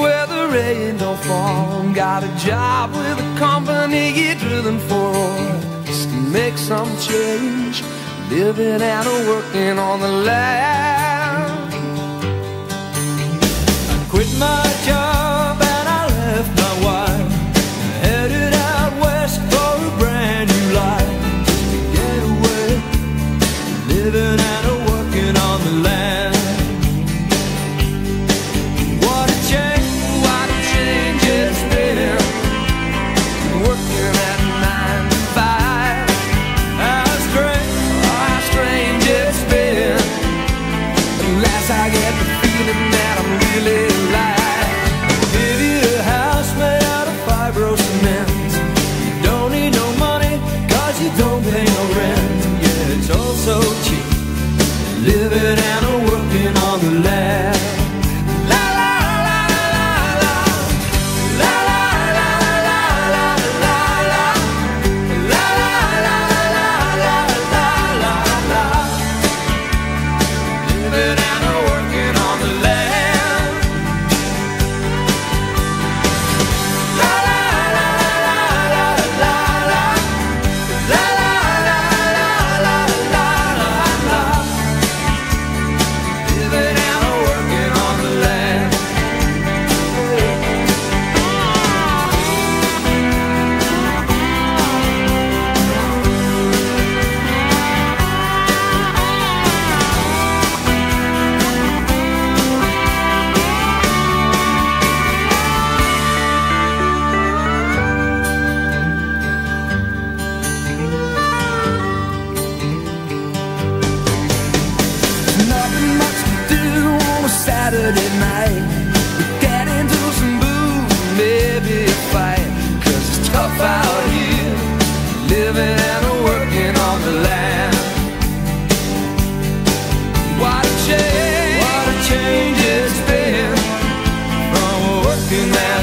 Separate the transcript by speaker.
Speaker 1: where the rain don't fall. Got a job with a company you're drilling for. Just to make some change, living and working on the land. I quit my you don't Saturday night. We Get into some booze, maybe a fight. Cause it's tough out here Living and working on the land. What a change, what a change it's been From working and